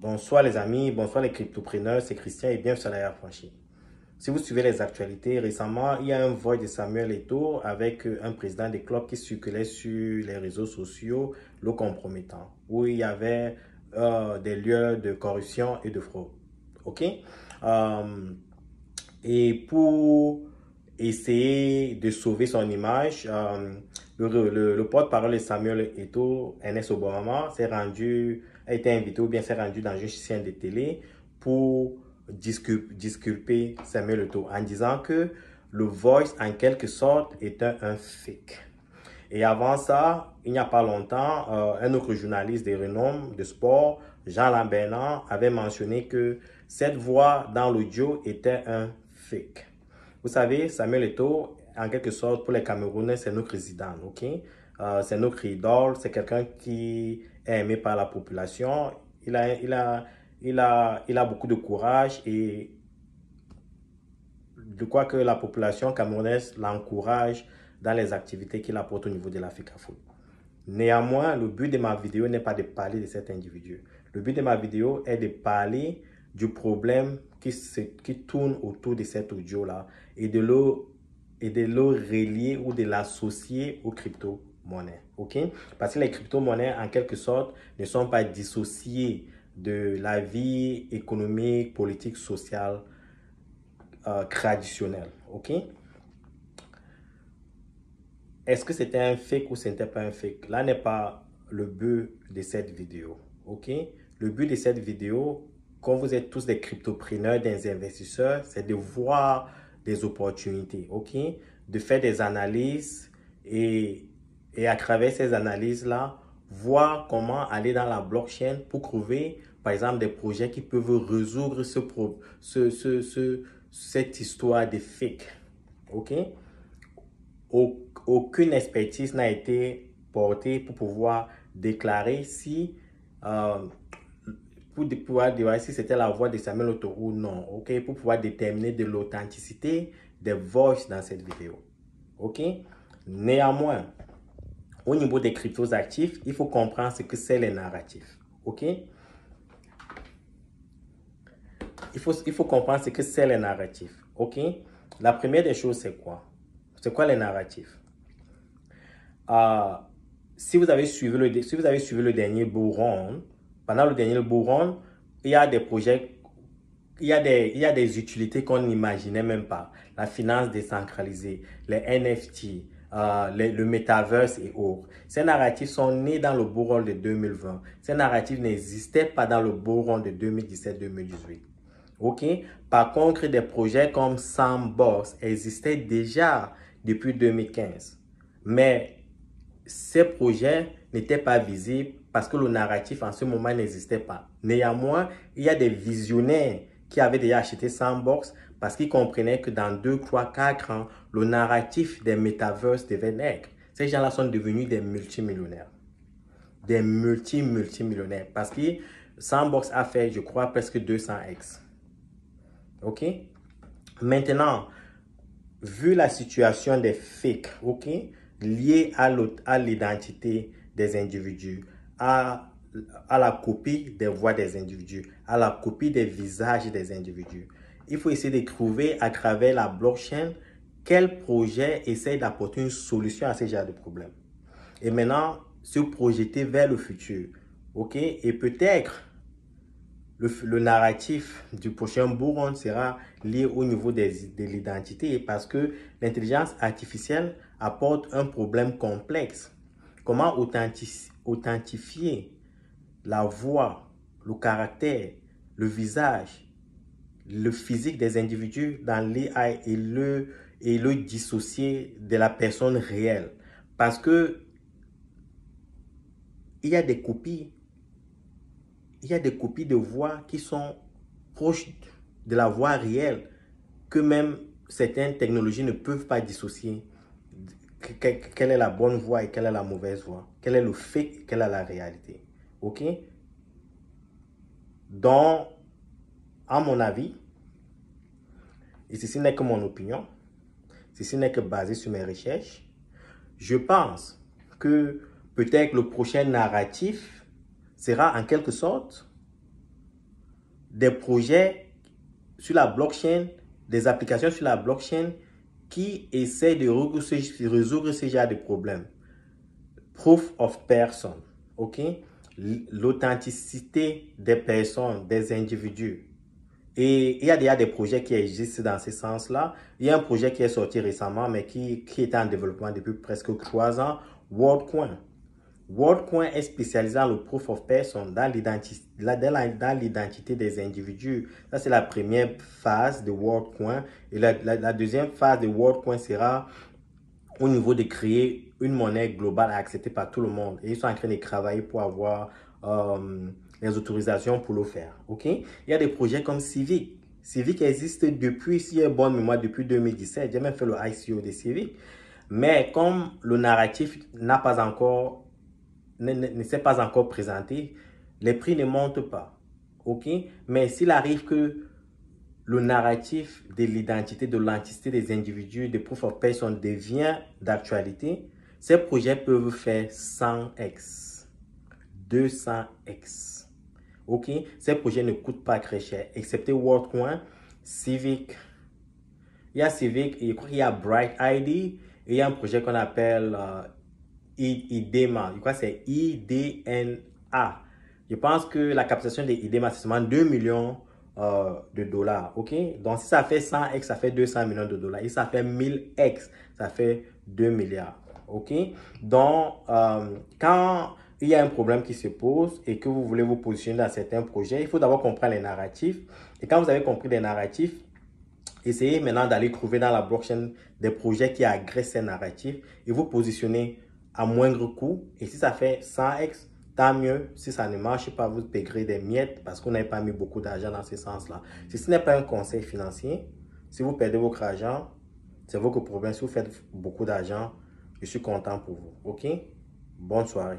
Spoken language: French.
Bonsoir les amis, bonsoir les cryptopreneurs, c'est Christian et bienvenue sur la franchise. Si vous suivez les actualités, récemment, il y a un vote de Samuel Eto'o avec euh, un président des clubs qui circulait sur les réseaux sociaux, le compromettant, où il y avait euh, des lieux de corruption et de fraude. OK? Euh, et pour essayer de sauver son image, le, porte-parole de Samuel Eto'o, Ernest Obama, s'est rendu a été invité ou bien s'est rendu dans une chaîne de télé pour disculper Samuel Eto'o en disant que le Voice, en quelque sorte, était un fake. Et avant ça, il n'y a pas longtemps, euh, un autre journaliste de renom de sport, Jean Lambernand, avait mentionné que cette voix dans l'audio était un fake. Vous savez, Samuel Eto'o, en quelque sorte, pour les Camerounais, c'est notre résident, ok? Euh, c'est notre idole, c'est quelqu'un qui est aimé par la population. Il a, il a, il a, il a beaucoup de courage et je crois que la population camerounaise l'encourage dans les activités qu'il apporte au niveau de l'Afrique Foot. Néanmoins, le but de ma vidéo n'est pas de parler de cet individu. Le but de ma vidéo est de parler du problème qui, se, qui tourne autour de cet audio-là et de le, et de le relier ou de l'associer aux crypto monnaie. OK? Parce que les crypto-monnaies, en quelque sorte, ne sont pas dissociées de la vie économique, politique, sociale euh, traditionnelle. OK? Est-ce que c'était un fake ou ce n'était pas un fake? Là n'est pas le but de cette vidéo. OK? Le but de cette vidéo, quand vous êtes tous des cryptopreneurs, des investisseurs, c'est de voir des opportunités. OK? De faire des analyses et et à travers ces analyses-là, voir comment aller dans la blockchain pour trouver, par exemple, des projets qui peuvent résoudre ce, ce, ce, ce cette histoire de fake. OK? Aucune expertise n'a été portée pour pouvoir déclarer si, euh, pour pouvoir dire si c'était la voix de Samuel Oto ou non. OK? Pour pouvoir déterminer de l'authenticité des voices dans cette vidéo. OK? Néanmoins, au niveau des cryptos actifs, il faut comprendre ce que c'est les narratifs. OK? Il faut, il faut comprendre ce que c'est les narratifs. OK? La première des choses, c'est quoi? C'est quoi les narratifs? Euh, si, vous avez suivi le, si vous avez suivi le dernier bourron, pendant le dernier bourron, il y a des projets il y, a des, il y a des utilités qu'on n'imaginait même pas. La finance décentralisée, les NFT, euh, le, metaverse et autres. Ces narratifs sont nés dans le rôle de 2020. Ces narratifs n'existaient pas dans le rôle de 2017-2018. OK? Par contre, des projets comme Sandbox existaient déjà depuis 2015. Mais ces projets n'étaient pas visibles parce que le narratif en ce moment n'existait pas. Néanmoins, il y a des visionnaires qui avaient déjà acheté Sandbox parce qu'ils comprenaient que dans 2, 3, 4 ans, le narratif des metaverses devait naître. Ces gens-là sont devenus des multimillionnaires. Des multi-multimillionnaires. Parce que Sandbox a fait, je crois, presque 200x. OK? Maintenant, vu la situation des fakes, OK, liées à l'identité des individus, à, la copie des voix des individus, à la copie des visages des individus, il faut essayer de trouver à travers la blockchain quel projet essaie d'apporter une solution à ce genre de problème. Et maintenant, se projeter vers le futur. OK? Et peut-être le, narratif du prochain bourron sera lié au niveau de l'identité parce que l'intelligence artificielle apporte un problème complexe. Comment authentifier la voix, le caractère, le visage le physique des individus dans l'AI et le, et le dissocier de la personne réelle? Parce que il y a des copies, il y a des copies de voix qui sont proches de la voix réelle que même certaines technologies ne peuvent pas dissocier. Quelle est la bonne voix et quelle est la mauvaise voix Quel est le fait et quelle est la réalité? Ok? Donc, à mon avis, et ceci n'est que mon opinion, ceci n'est que basé sur mes recherches, je pense que peut-être le prochain narratif sera en quelque sorte des projets sur la blockchain, des applications sur la blockchain qui essaient de résoudre ce genre de problèmes. Proof of person, ok? L'authenticité des personnes, des individus. Et il y a déjà des projets qui existent dans ce sens-là. Il y a un projet qui est sorti récemment, mais qui, qui était en développement depuis presque trois ans, WorldCoin. WorldCoin est spécialisé dans le proof of person, dans l'identité des individus. Ça, c'est la première phase de WorldCoin. Et la, deuxième phase de WorldCoin sera au niveau de créer une monnaie globale acceptée par tout le monde. Et ils sont en train de travailler pour avoir euh, les autorisations pour le faire. OK? Il y a des projets comme Civic. Civic existe depuis, si j'ai bonne mémoire, depuis 2017. J'ai même fait le ICO de Civic. Mais comme le narratif n'a pas encore ne, s'est pas encore présenté, les prix ne montent pas. OK? Mais s'il arrive que le narratif de l'identité, de l'entité des individus, de proof of person devient d'actualité, ces projets peuvent faire 100x, 200x. OK? Ces projets ne coûtent pas très cher, excepté WorldCoin, Civic. Il y a Civic, qu'il y a Bright ID, et il y a un projet qu'on appelle euh, IDEMA. Je crois que c'est IDNA. Je pense que la captation de IDEMA, c'est seulement 2 millions euh, de dollars. OK? Donc, si ça fait 100x, ça fait 200 millions de dollars. Et ça fait 1000x, ça fait 2 milliards. OK? Donc, euh, quand il y a un problème qui se pose et que vous voulez vous positionner dans certains projets, il faut d'abord comprendre les narratifs. Et quand vous avez compris les narratifs, essayez maintenant d'aller trouver dans la blockchain des projets qui agressent ces narratifs et vous positionner à moindre coût. Et si ça fait 100x, tant mieux. Si ça ne marche pas, vous paierez des miettes parce qu'on n'a pas mis beaucoup d'argent dans ce sens-là. Si ce n'est pas un conseil financier, si vous perdez votre argent, c'est votre problème. Si vous faites beaucoup d'argent, je suis content pour vous. OK? Bonne soirée.